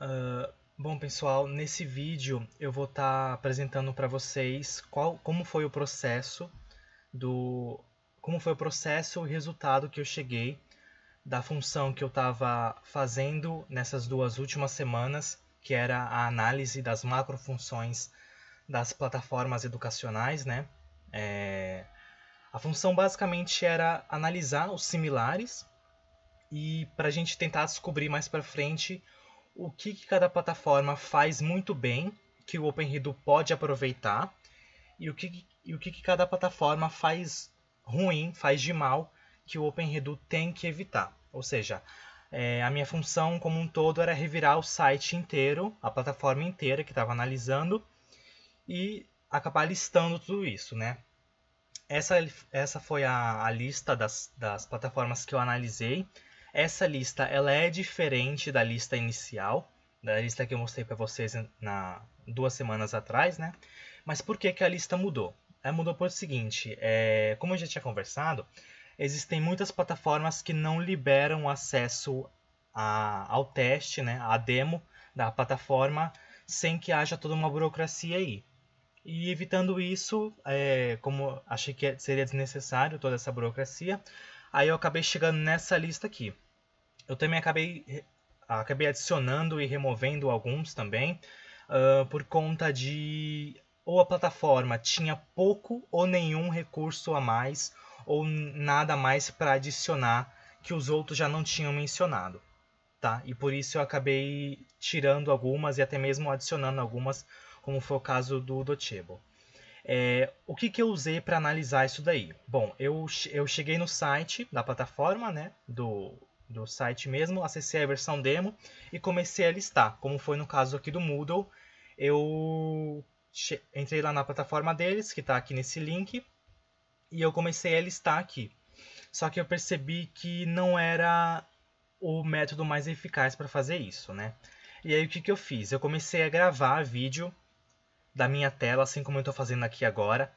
Uh, bom, pessoal, nesse vídeo eu vou estar tá apresentando para vocês qual, como foi o processo do como foi o processo e resultado que eu cheguei da função que eu estava fazendo nessas duas últimas semanas, que era a análise das macrofunções das plataformas educacionais, né? É... A função basicamente era analisar os similares e para a gente tentar descobrir mais para frente o que, que, cada plataforma faz muito bem que o OpenRedo pode aproveitar e o que, e o que, que cada plataforma faz ruim, faz de mal que o OpenRedo tem que evitar. Ou seja, é, a minha função como um todo era revirar o site inteiro, a plataforma inteira que estava analisando e acabar listando tudo isso, né? Essa, essa foi a, a lista das, das plataformas que eu analisei. Essa lista ela é diferente da lista inicial, da lista que eu mostrei para vocês na duas semanas atrás, né? Mas por que, que a lista mudou? Ela mudou por o seguinte, é, como eu já tinha conversado, existem muitas plataformas que não liberam acesso a, ao teste, né, à demo da plataforma, sem que haja toda uma burocracia aí. E evitando isso, é, como achei que seria desnecessário toda essa burocracia, aí eu acabei chegando nessa lista aqui. Eu também acabei, acabei adicionando e removendo alguns também, uh, por conta de ou a plataforma tinha pouco ou nenhum recurso a mais, ou nada mais para adicionar que os outros já não tinham mencionado. Tá? E por isso eu acabei tirando algumas e até mesmo adicionando algumas como foi o caso do Docebo. É, o que, que eu usei para analisar isso daí? Bom, eu, eu cheguei no site da plataforma, né, do, do site mesmo, acessei a versão demo e comecei a listar, como foi no caso aqui do Moodle. Eu entrei lá na plataforma deles, que está aqui nesse link, e eu comecei a listar aqui. Só que eu percebi que não era o método mais eficaz para fazer isso, né? E aí o que, que eu fiz? Eu comecei a gravar vídeo da minha tela, assim como eu estou fazendo aqui agora,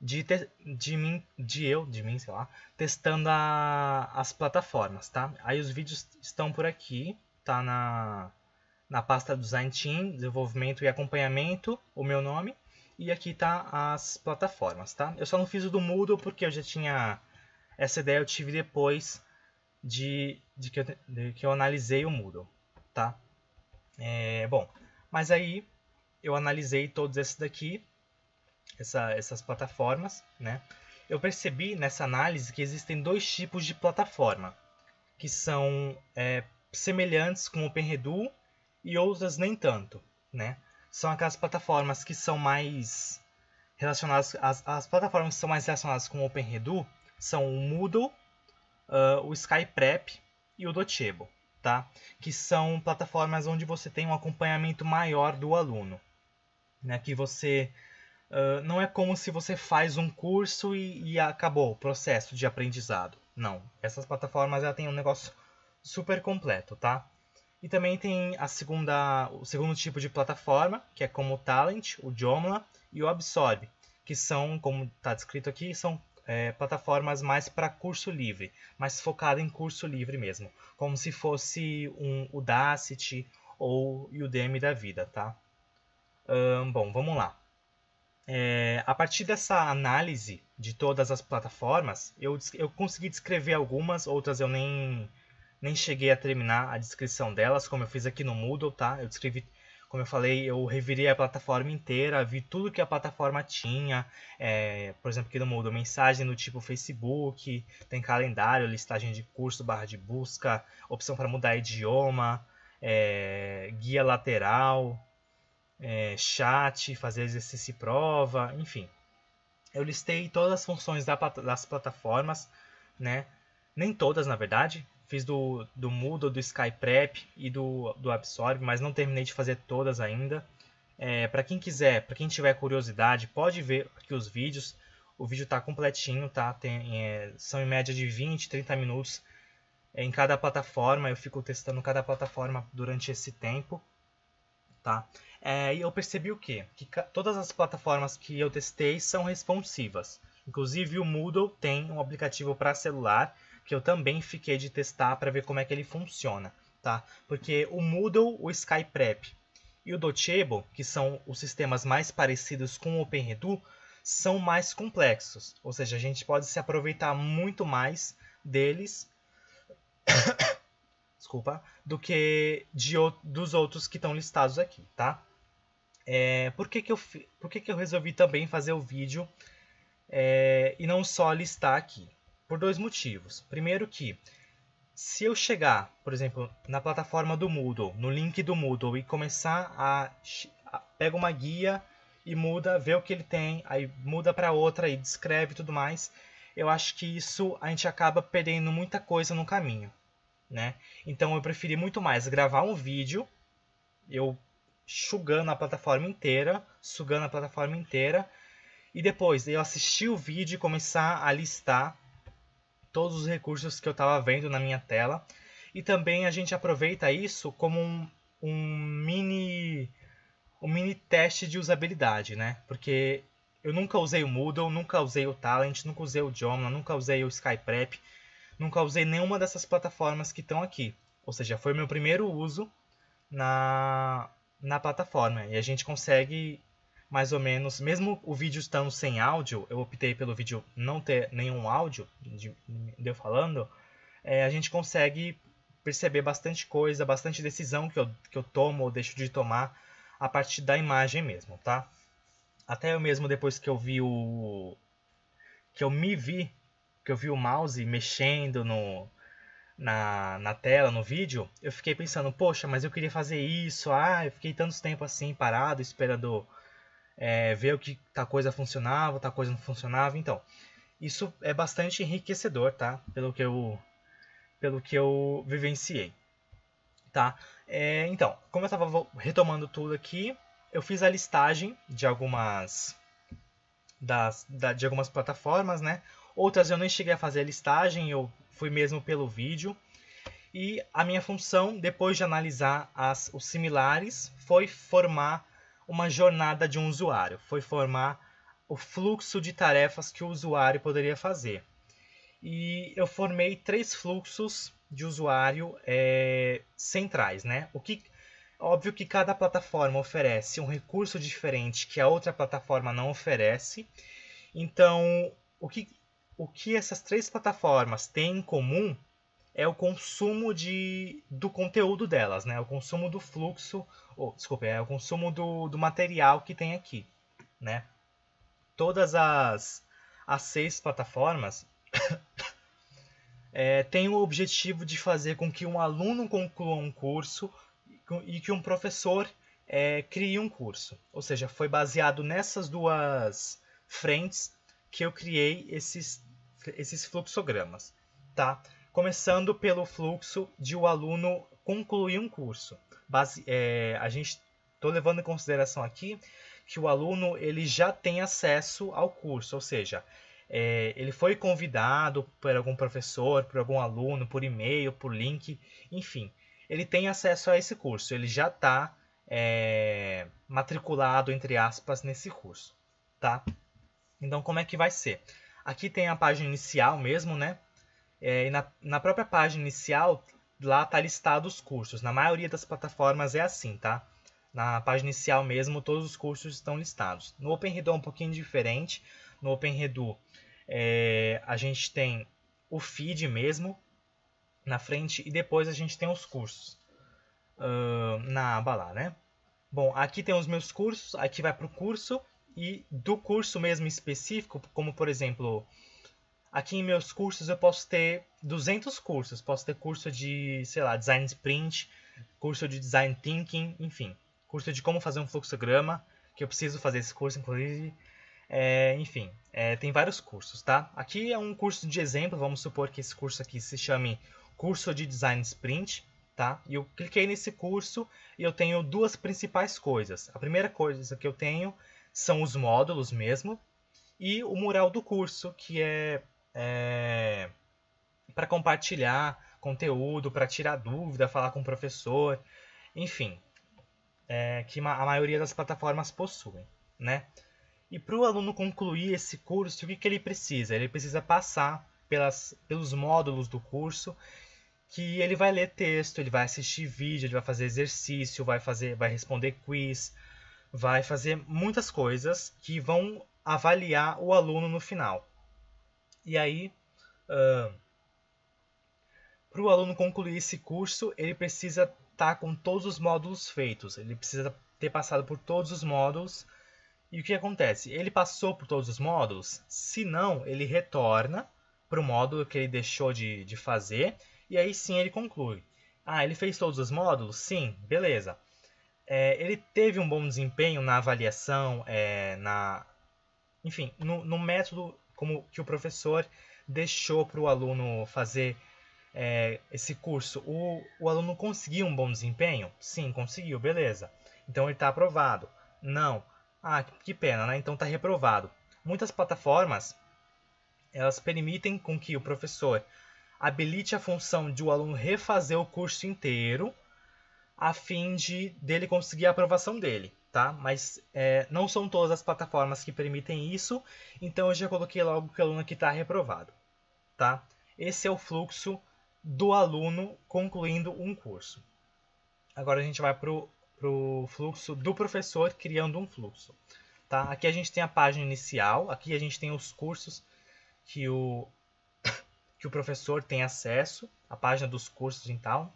de, te, de mim, de eu, de mim, sei lá, testando a, as plataformas, tá? Aí os vídeos estão por aqui, tá na, na pasta Design Team, desenvolvimento e acompanhamento, o meu nome, e aqui tá as plataformas, tá? Eu só não fiz o do Moodle porque eu já tinha essa ideia eu tive depois de, de, que, eu, de que eu analisei o Moodle, tá? É, bom, mas aí eu analisei todos esses daqui, essa, essas plataformas, né? Eu percebi nessa análise que existem dois tipos de plataforma, que são é, semelhantes com o OpenRedu e outras nem tanto, né? São aquelas plataformas que são mais relacionadas, as, as plataformas que são mais relacionadas com o OpenRedu são o Moodle, uh, o SkyPrep e o Docebo, tá? Que são plataformas onde você tem um acompanhamento maior do aluno né? Que você uh, não é como se você faz um curso e, e, acabou o processo de aprendizado. Não, essas plataformas têm um negócio super completo, tá? E também tem a segunda, o segundo tipo de plataforma, que é como o Talent, o Joomla e o Absorb, que são, como está descrito aqui, são é, plataformas mais para curso livre, mais focado em curso livre mesmo, como se fosse um Udacity ou Udemy da vida, tá? bom, vamos lá. É, a partir dessa análise de todas as plataformas, eu, eu consegui descrever algumas, outras eu nem, nem cheguei a terminar a descrição delas, como eu fiz aqui no Moodle, tá? Eu descrevi, como eu falei, eu revirei a plataforma inteira, vi tudo que a plataforma tinha, é, por exemplo, aqui no Moodle, mensagem do tipo Facebook, tem calendário, listagem de curso, barra de busca, opção para mudar idioma, é, guia lateral, é, chat, fazer exercício e prova, enfim. Eu listei todas as funções das plataformas, né? Nem todas, na verdade. Fiz do, do Moodle, do SkyPrep e do, do Absorb, mas não terminei de fazer todas ainda. É, para quem quiser, para quem tiver curiosidade, pode ver aqui os vídeos. O vídeo está completinho, tá? Tem, é, são em média de 20, 30 minutos em cada plataforma. Eu fico testando cada plataforma durante esse tempo, tá? É, e eu percebi o quê? Que todas as plataformas que eu testei são responsivas. Inclusive o Moodle tem um aplicativo para celular que eu também fiquei de testar para ver como é que ele funciona. tá? Porque o Moodle, o SkyPrep e o Docebo, que são os sistemas mais parecidos com o OpenRedu, são mais complexos. Ou seja, a gente pode se aproveitar muito mais deles desculpa, do que de, dos outros que estão listados aqui, tá? É, por que, que, eu, por que, que eu resolvi também fazer o vídeo é, e não só listar aqui? Por dois motivos. Primeiro que, se eu chegar, por exemplo, na plataforma do Moodle, no link do Moodle e começar a, a pega uma guia e muda, vê o que ele tem, aí muda para outra e descreve tudo mais, eu acho que isso a gente acaba perdendo muita coisa no caminho, né? Então eu preferi muito mais gravar um vídeo, eu sugando a plataforma inteira, sugando a plataforma inteira, e depois eu assistir o vídeo e começar a listar todos os recursos que eu estava vendo na minha tela. E também a gente aproveita isso como um, um mini um mini teste de usabilidade, né? Porque eu nunca usei o Moodle, nunca usei o Talent, nunca usei o Joomla, nunca usei o SkyPrep, nunca usei nenhuma dessas plataformas que estão aqui. Ou seja, foi meu primeiro uso na, na plataforma. E a gente consegue mais ou menos, mesmo o vídeo estando sem áudio, eu optei pelo vídeo não ter nenhum áudio de, de eu falando, é, a gente consegue perceber bastante coisa, bastante decisão que eu, que eu tomo ou deixo de tomar a partir da imagem mesmo, tá? Até eu mesmo depois que eu vi o que eu me vi, que eu vi o mouse mexendo no na, na tela, no vídeo, eu fiquei pensando, poxa, mas eu queria fazer isso, ah, eu fiquei tanto tempo assim parado esperando é, ver o que tal coisa funcionava, tal coisa não funcionava, então isso é bastante enriquecedor, tá? Pelo que eu pelo que eu vivenciei, tá? É, então, como eu estava retomando tudo aqui, eu fiz a listagem de algumas das, da, de algumas plataformas, né? Outras eu nem cheguei a fazer a listagem, eu fui mesmo pelo vídeo. E a minha função, depois de analisar as, os similares, foi formar uma jornada de um usuário, foi formar o fluxo de tarefas que o usuário poderia fazer. E eu formei três fluxos de usuário é, centrais, né? O que Óbvio que cada plataforma oferece um recurso diferente que a outra plataforma não oferece. Então, o que, o que essas três plataformas têm em comum é o consumo de, do conteúdo delas, né? o consumo do fluxo, ou, desculpa, é o consumo do, do material que tem aqui. Né? Todas as, as seis plataformas é, têm o objetivo de fazer com que um aluno conclua um curso e que um professor é, crie um curso. Ou seja, foi baseado nessas duas frentes que eu criei esses, esses fluxogramas. Tá? Começando pelo fluxo de o aluno concluir um curso. Base, é, a gente estou levando em consideração aqui que o aluno ele já tem acesso ao curso, ou seja, é, ele foi convidado por algum professor, por algum aluno, por e-mail, por link, enfim ele tem acesso a esse curso, ele já está é, matriculado, entre aspas, nesse curso, tá? Então, como é que vai ser? Aqui tem a página inicial mesmo, né? É, e na, na própria página inicial, lá tá listado os cursos. Na maioria das plataformas é assim, tá? Na página inicial mesmo, todos os cursos estão listados. No OpenRedu é um pouquinho diferente. No OpenRedu, é, a gente tem o feed mesmo, na frente e depois a gente tem os cursos uh, na aba lá, né? Bom, aqui tem os meus cursos, aqui vai para o curso e do curso mesmo específico, como por exemplo, aqui em meus cursos eu posso ter 200 cursos, posso ter curso de, sei lá, design sprint, curso de design thinking, enfim, curso de como fazer um fluxograma, que eu preciso fazer esse curso, inclusive, é, enfim, é, tem vários cursos, tá? Aqui é um curso de exemplo, vamos supor que esse curso aqui se chame curso de Design Sprint, tá? E eu cliquei nesse curso e eu tenho duas principais coisas. A primeira coisa que eu tenho são os módulos mesmo e o mural do curso, que é, é para compartilhar conteúdo, para tirar dúvida, falar com o professor, enfim, é, que a maioria das plataformas possuem, né? E para o aluno concluir esse curso, o que, que ele precisa? Ele precisa passar pelas, pelos módulos do curso que ele vai ler texto, ele vai assistir vídeo, ele vai fazer exercício, vai fazer, vai responder quiz, vai fazer muitas coisas que vão avaliar o aluno no final. E aí, uh, para o aluno concluir esse curso, ele precisa estar tá com todos os módulos feitos, ele precisa ter passado por todos os módulos. E o que acontece? Ele passou por todos os módulos? Se não, ele retorna para o módulo que ele deixou de, de fazer e aí sim ele conclui. Ah, ele fez todos os módulos? Sim, beleza. É, ele teve um bom desempenho na avaliação, é, na, enfim, no, no, método como que o professor deixou para o aluno fazer é, esse curso. O, o aluno conseguiu um bom desempenho? Sim, conseguiu, beleza. Então ele está aprovado. Não. Ah, que pena, né? Então está reprovado. Muitas plataformas elas permitem com que o professor habilite a função de o aluno refazer o curso inteiro a fim de dele conseguir a aprovação dele, tá? Mas é, não são todas as plataformas que permitem isso, então eu já coloquei logo que o aluno aqui está reprovado, tá? Esse é o fluxo do aluno concluindo um curso. Agora a gente vai para o fluxo do professor criando um fluxo. Tá? Aqui a gente tem a página inicial, aqui a gente tem os cursos que o, que o professor tem acesso, a página dos cursos e tal.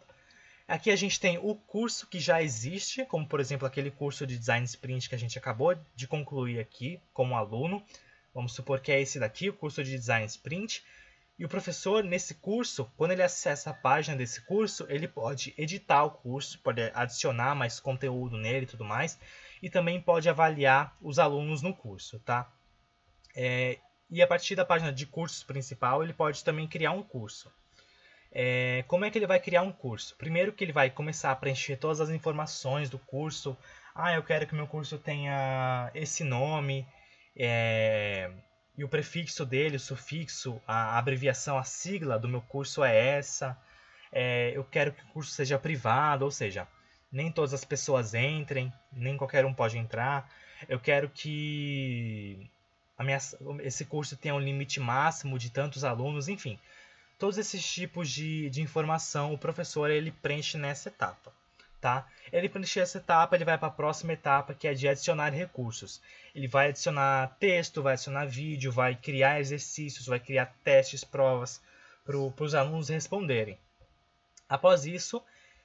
Aqui a gente tem o curso que já existe, como por exemplo aquele curso de Design Sprint que a gente acabou de concluir aqui como aluno. Vamos supor que é esse daqui, o curso de Design Sprint. E o professor, nesse curso, quando ele acessa a página desse curso, ele pode editar o curso, pode adicionar mais conteúdo nele e tudo mais, e também pode avaliar os alunos no curso, tá? É, e a partir da página de cursos principal, ele pode também criar um curso. É, como é que ele vai criar um curso? Primeiro que ele vai começar a preencher todas as informações do curso. Ah, eu quero que meu curso tenha esse nome, é, e o prefixo dele, o sufixo, a abreviação, a sigla do meu curso é essa. É, eu quero que o curso seja privado, ou seja, nem todas as pessoas entrem, nem qualquer um pode entrar. Eu quero que minha, esse curso tenha um limite máximo de tantos alunos, enfim todos esses tipos de, de informação o professor ele preenche nessa etapa. Tá? Ele preenche essa etapa, ele vai para a próxima etapa, que é de adicionar recursos. Ele vai adicionar texto, vai adicionar vídeo, vai criar exercícios, vai criar testes, provas para os alunos responderem. Após isso,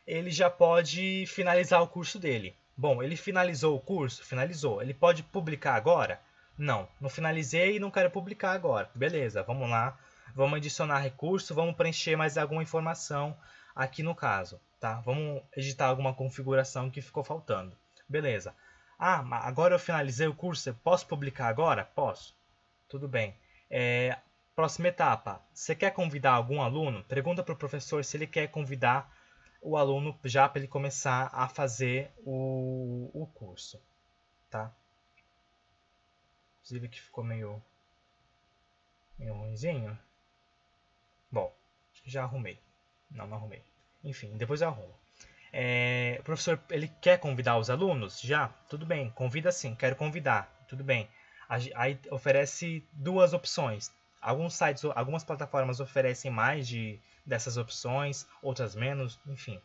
ele já pode finalizar o curso dele. Bom, ele finalizou o curso? Finalizou. Ele pode publicar agora? Não, não finalizei e não quero publicar agora. Beleza, vamos lá vamos adicionar recurso, vamos preencher mais alguma informação aqui no caso, tá? Vamos editar alguma configuração que ficou faltando. Beleza. Ah, agora eu finalizei o curso, eu posso publicar agora? Posso. Tudo bem. É, próxima etapa. Você quer convidar algum aluno? Pergunta para o professor se ele quer convidar o aluno já para ele começar a fazer o, o curso. Tá? Inclusive que ficou meio, meio ruimzinho. Bom, já arrumei. Não, não arrumei. Enfim, depois eu arrumo. É, o professor, ele quer convidar os alunos? Já? Tudo bem, convida sim, quero convidar. Tudo bem. Aí oferece duas opções. Alguns sites, algumas plataformas oferecem mais de dessas opções, outras menos, enfim.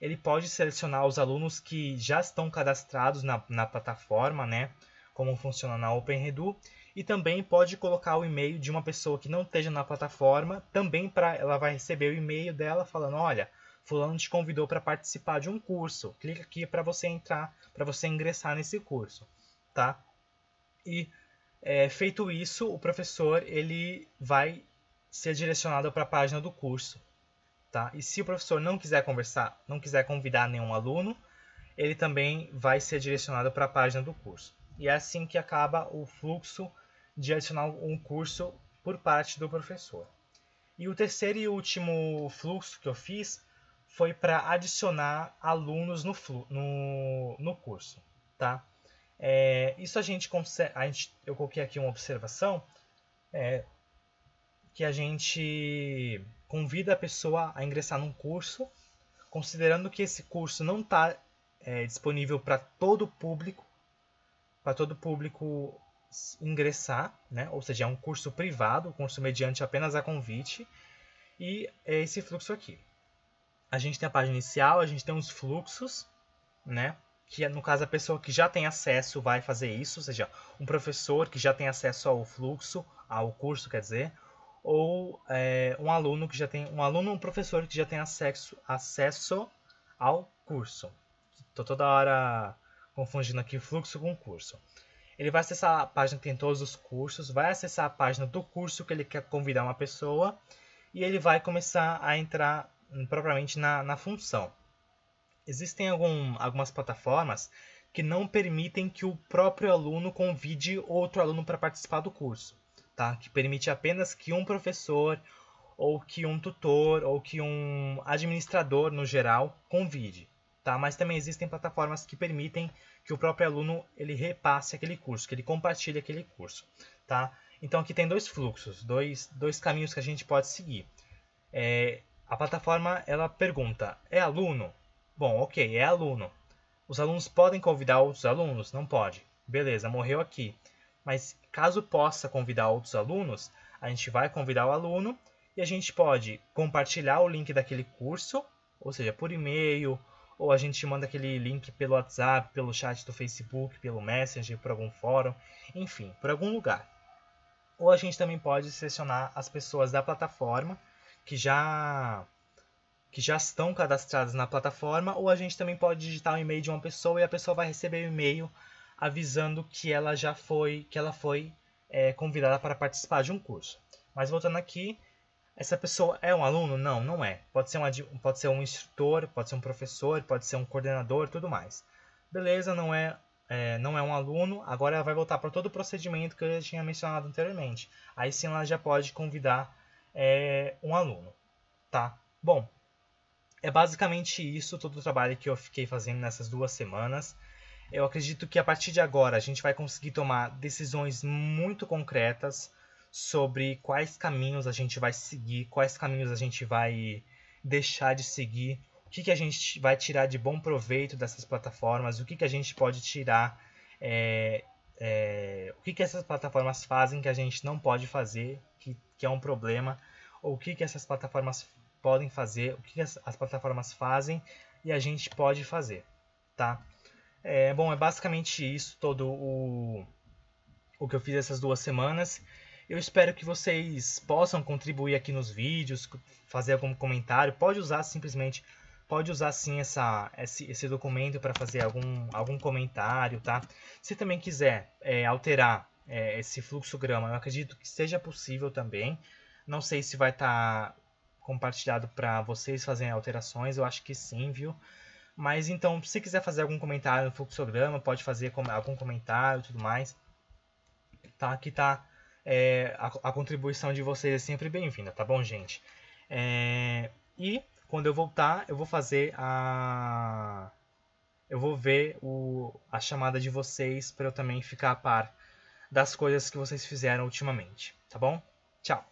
Ele pode selecionar os alunos que já estão cadastrados na, na plataforma, né? Como funciona na OpenRedu e também pode colocar o e-mail de uma pessoa que não esteja na plataforma, também para ela vai receber o e-mail dela falando, olha, fulano te convidou para participar de um curso. Clica aqui para você entrar, para você ingressar nesse curso, tá? E é, feito isso, o professor ele vai ser direcionado para a página do curso, tá? E se o professor não quiser conversar, não quiser convidar nenhum aluno, ele também vai ser direcionado para a página do curso. E é assim que acaba o fluxo de adicionar um curso por parte do professor. E o terceiro e último fluxo que eu fiz foi para adicionar alunos no, no, no curso. Tá? É, isso a gente consegue. Eu coloquei aqui uma observação é, que a gente convida a pessoa a ingressar num curso, considerando que esse curso não está é, disponível para todo o público, para todo público ingressar, né? ou seja, é um curso privado, um curso mediante apenas a convite, e é esse fluxo aqui. a gente tem a página inicial, a gente tem os fluxos, né? Que no caso a pessoa que já tem acesso vai fazer isso, ou seja, um professor que já tem acesso ao fluxo, ao curso, quer dizer, ou é, um aluno que já tem um aluno um professor que já tem acesso, acesso ao curso. Estou toda hora confundindo aqui fluxo com curso. Ele vai acessar a página que tem todos os cursos, vai acessar a página do curso que ele quer convidar uma pessoa e ele vai começar a entrar propriamente na, na função. Existem algum, algumas plataformas que não permitem que o próprio aluno convide outro aluno para participar do curso, tá? Que permite apenas que um professor ou que um tutor ou que um administrador no geral convide, tá? Mas também existem plataformas que permitem que o próprio aluno ele repasse aquele curso, que ele compartilhe aquele curso, tá? Então aqui tem dois fluxos, dois, dois caminhos que a gente pode seguir. É, a plataforma ela pergunta: é aluno? Bom, ok, é aluno. Os alunos podem convidar outros alunos? Não pode. Beleza, morreu aqui. Mas caso possa convidar outros alunos, a gente vai convidar o aluno e a gente pode compartilhar o link daquele curso, ou seja, por e-mail, ou a gente manda aquele link pelo WhatsApp, pelo chat do Facebook, pelo Messenger, por algum fórum, enfim, por algum lugar. Ou a gente também pode selecionar as pessoas da plataforma que já que já estão cadastradas na plataforma, ou a gente também pode digitar o e-mail de uma pessoa e a pessoa vai receber o e-mail avisando que ela já foi que ela foi é, convidada para participar de um curso. Mas voltando aqui, essa pessoa é um aluno? Não, não é. Pode ser um, pode ser um instrutor, pode ser um professor, pode ser um coordenador, tudo mais. Beleza, não é, é não é um aluno. Agora ela vai voltar para todo o procedimento que eu já tinha mencionado anteriormente. Aí sim ela já pode convidar é, um aluno, tá? Bom, é basicamente isso todo o trabalho que eu fiquei fazendo nessas duas semanas. Eu acredito que a partir de agora a gente vai conseguir tomar decisões muito concretas sobre quais caminhos a gente vai seguir, quais caminhos a gente vai deixar de seguir, o que, que a gente vai tirar de bom proveito dessas plataformas, o que, que a gente pode tirar, é, é, o que, que essas plataformas fazem que a gente não pode fazer, que, que é um problema, ou o que, que essas plataformas podem fazer, o que, que as, as, plataformas fazem e a gente pode fazer, tá? É, bom, é basicamente isso todo o, o que eu fiz essas duas semanas. Eu espero que vocês possam contribuir aqui nos vídeos, fazer algum comentário. Pode usar simplesmente, pode usar sim essa, esse, esse documento para fazer algum, algum comentário, tá? Se também quiser é, alterar é, esse fluxograma, eu acredito que seja possível também. Não sei se vai estar tá compartilhado para vocês fazerem alterações, eu acho que sim, viu? Mas então, se quiser fazer algum comentário no fluxograma, pode fazer algum comentário e tudo mais. Tá? Aqui tá é, a, a, contribuição de vocês é sempre bem-vinda, tá bom, gente? É, e quando eu voltar, eu vou fazer a. Eu vou ver o, a chamada de vocês para eu também ficar a par das coisas que vocês fizeram ultimamente, tá bom? Tchau!